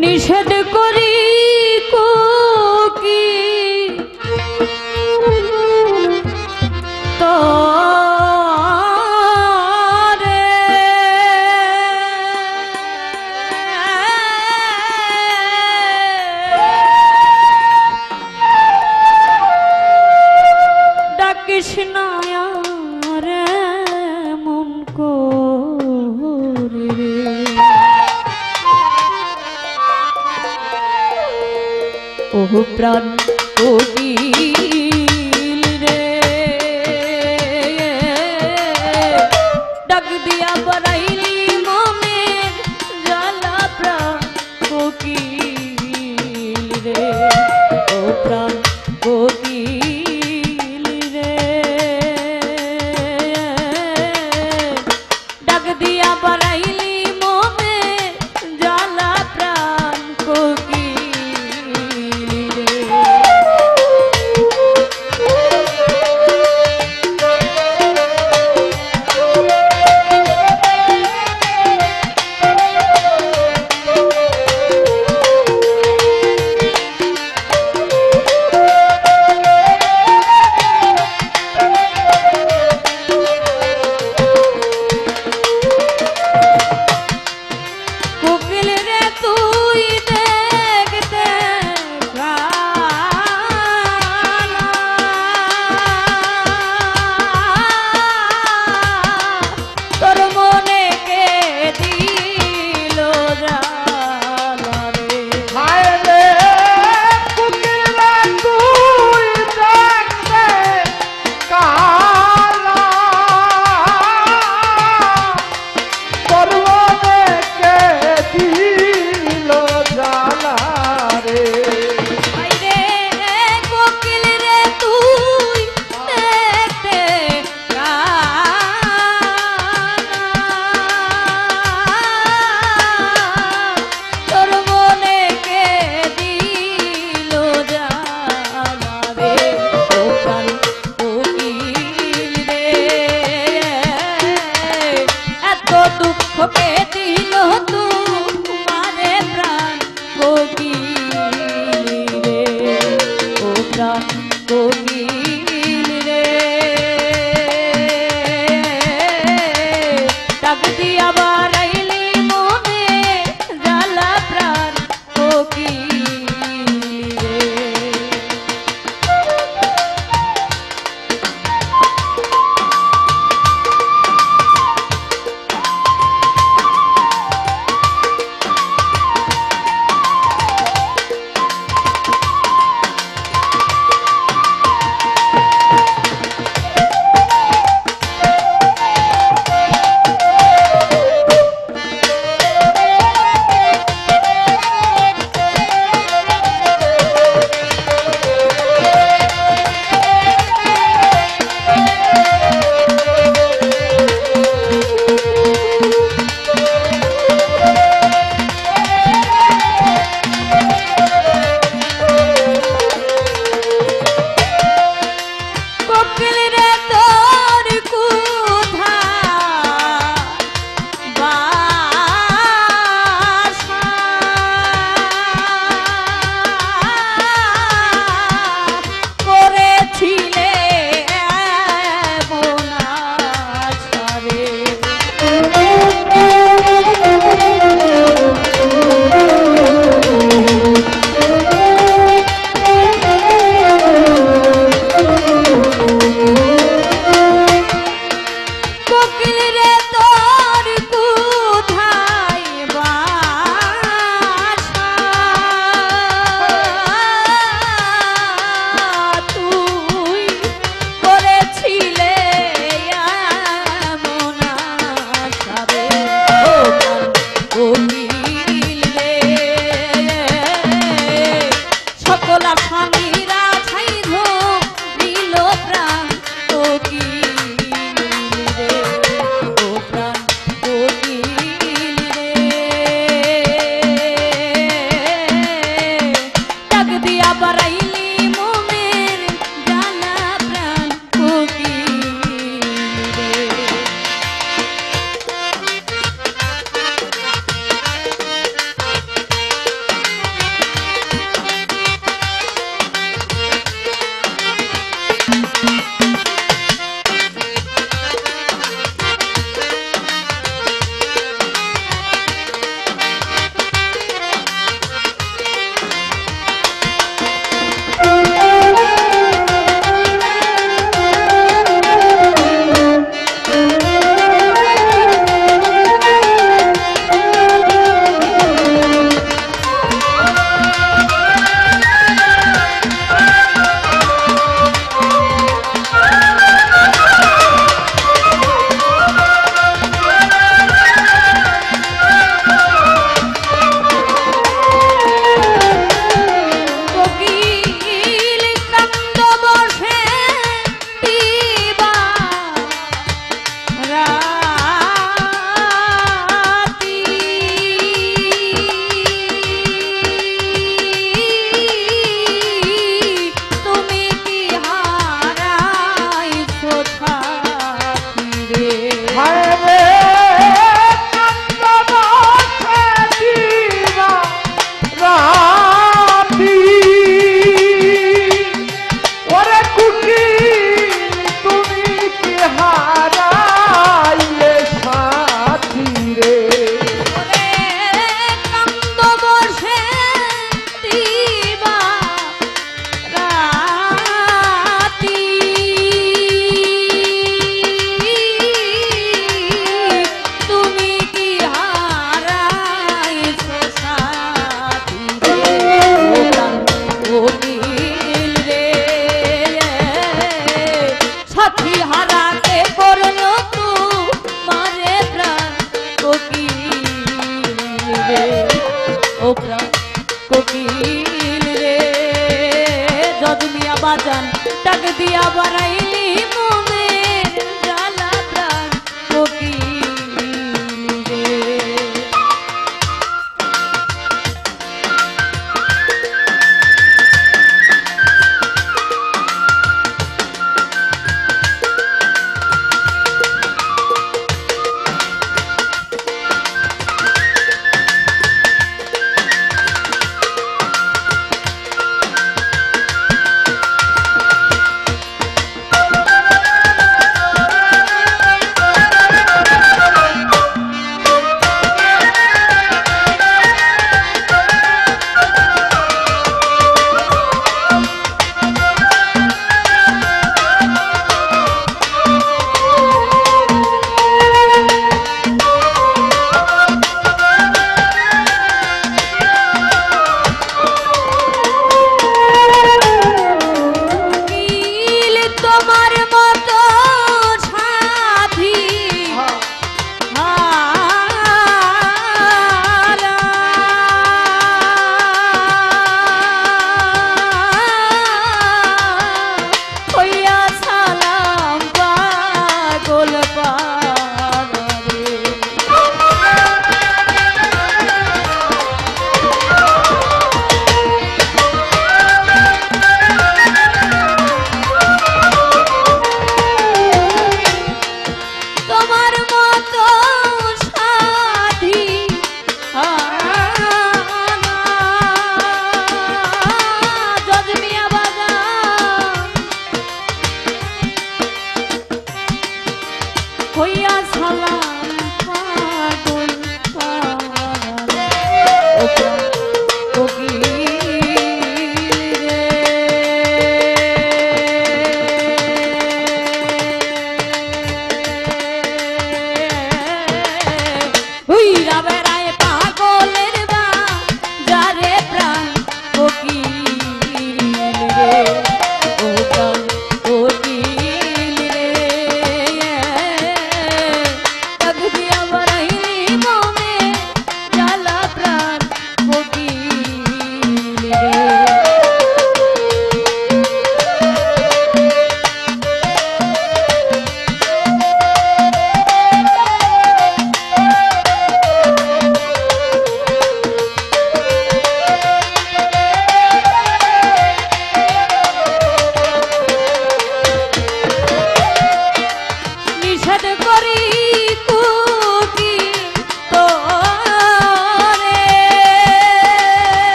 নিষেধ করি তো ডাকিস না প্রাণ কোকিল রে ডাক দিয়া বরাইলি খোপে দিল তুই স্বামীরা কোকিল রে। যদমিয়া বাজান টাক দিয়া বাড়াইলি।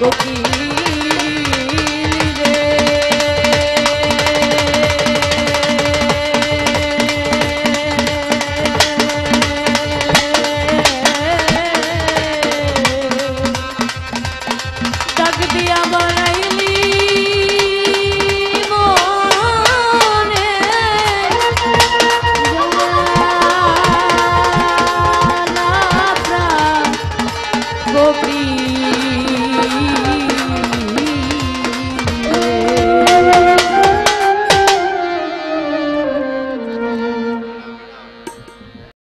কোকিল